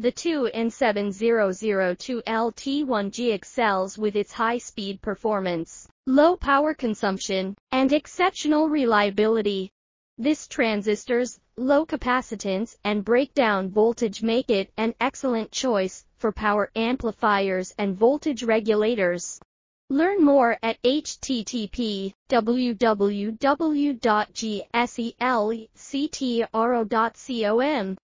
The 2N7002LT1G excels with its high-speed performance, low power consumption, and exceptional reliability. This transistor's low capacitance and breakdown voltage make it an excellent choice for power amplifiers and voltage regulators. Learn more at http www.gselctro.com.